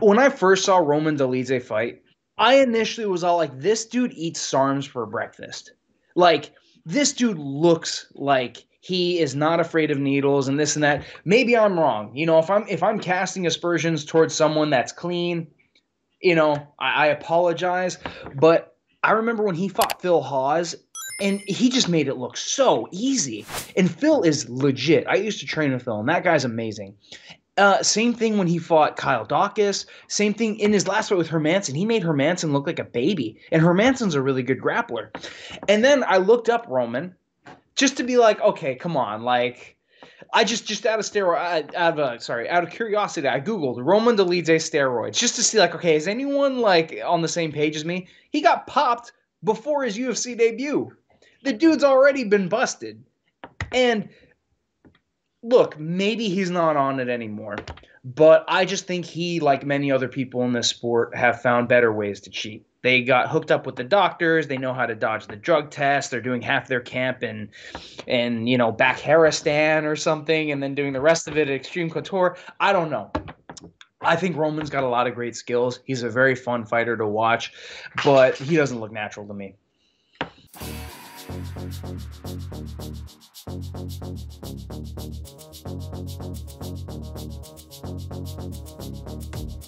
when I first saw Roman Dolidze fight, I initially was all like, "This dude eats SARMs for breakfast." Like this dude looks like he is not afraid of needles and this and that. Maybe I'm wrong. You know, if I'm if I'm casting aspersions towards someone that's clean, you know, I, I apologize. But I remember when he fought Phil Hawes and he just made it look so easy. And Phil is legit. I used to train with Phil, and that guy's amazing. Uh, same thing when he fought Kyle Daukaus. Same thing in his last fight with Hermansson. He made Hermansson look like a baby, and Hermansson's a really good grappler. And then I looked up Roman just to be like, okay, come on, like. I just just out of steroid out of uh, sorry out of curiosity I googled Roman Dolidze steroids just to see like okay is anyone like on the same page as me? He got popped before his UFC debut. The dude's already been busted, and look, maybe he's not on it anymore. But I just think he, like many other people in this sport, have found better ways to cheat. They got hooked up with the doctors. They know how to dodge the drug test. They're doing half their camp in, in you know, Bakhtaristan or something, and then doing the rest of it at Extreme Couture. I don't know. I think Roman's got a lot of great skills. He's a very fun fighter to watch, but he doesn't look natural to me.